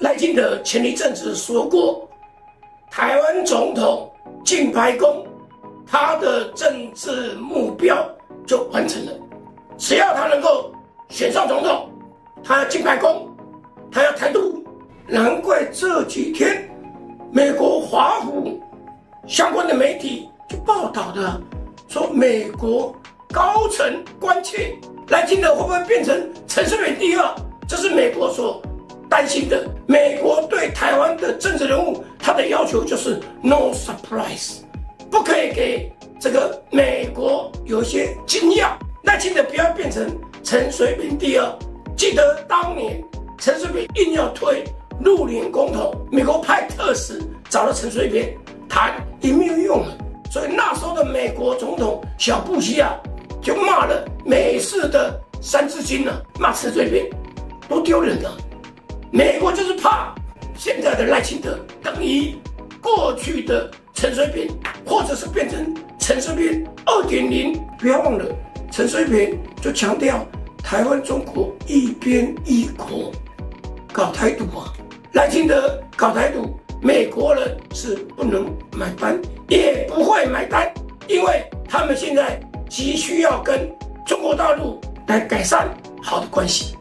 赖清德前一阵子说过，台湾总统进白宫，他的政治目标就完成了。只要他能够选上总统，他要进白宫，他要台独。难怪这几天美国华府相关的媒体就报道的，说美国高层关切赖清德会不会变成陈水扁第二，这是美国所担心的。美国对台湾的政治人物，他的要求就是 no surprise，不可以给这个美国有些惊讶。赖清德不要变成陈水扁第二。记得当年陈水扁硬要推陆联公投，美国派特使找了陈水扁谈也没有用了。所以那时候的美国总统小布希啊，就骂了美式的三字经呢，骂陈水扁多丢人啊！美国就是怕现在的赖清德等于过去的陈水扁，或者是变成陈水扁二点零。不要忘了。陈水扁就强调台湾中国一边一国搞台独啊，赖清德搞台独，美国人是不能买单，也不会买单，因为他们现在急需要跟中国大陆来改善好的关系。